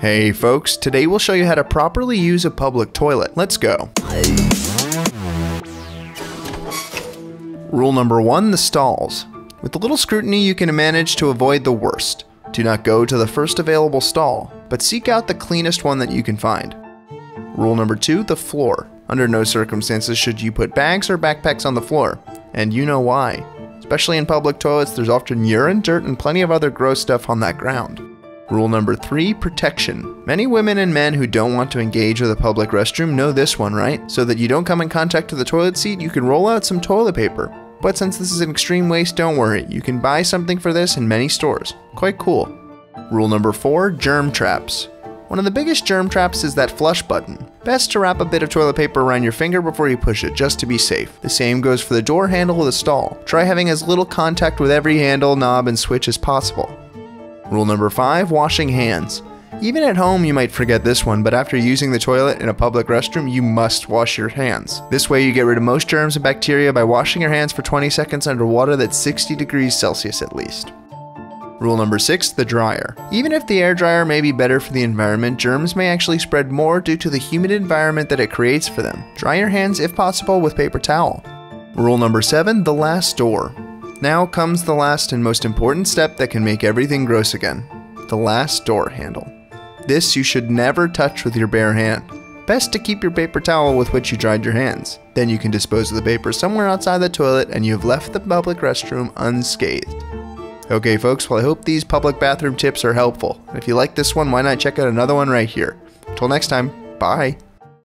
Hey folks, today we'll show you how to properly use a public toilet. Let's go. Rule number one, the stalls. With a little scrutiny, you can manage to avoid the worst. Do not go to the first available stall, but seek out the cleanest one that you can find. Rule number two, the floor. Under no circumstances should you put bags or backpacks on the floor, and you know why. Especially in public toilets, there's often urine, dirt, and plenty of other gross stuff on that ground. Rule number three, protection. Many women and men who don't want to engage with a public restroom know this one, right? So that you don't come in contact with the toilet seat, you can roll out some toilet paper. But since this is an extreme waste, don't worry, you can buy something for this in many stores. Quite cool. Rule number four, germ traps. One of the biggest germ traps is that flush button. Best to wrap a bit of toilet paper around your finger before you push it, just to be safe. The same goes for the door handle of the stall. Try having as little contact with every handle, knob, and switch as possible. Rule number 5 Washing hands. Even at home, you might forget this one, but after using the toilet in a public restroom, you must wash your hands. This way, you get rid of most germs and bacteria by washing your hands for 20 seconds under water that's 60 degrees Celsius at least. Rule number 6 The dryer. Even if the air dryer may be better for the environment, germs may actually spread more due to the humid environment that it creates for them. Dry your hands if possible with paper towel. Rule number 7 The last door. Now comes the last and most important step that can make everything gross again the last door handle. This you should never touch with your bare hand. Best to keep your paper towel with which you dried your hands. Then you can dispose of the paper somewhere outside the toilet and you have left the public restroom unscathed. Okay, folks, well, I hope these public bathroom tips are helpful. If you like this one, why not check out another one right here? Until next time, bye.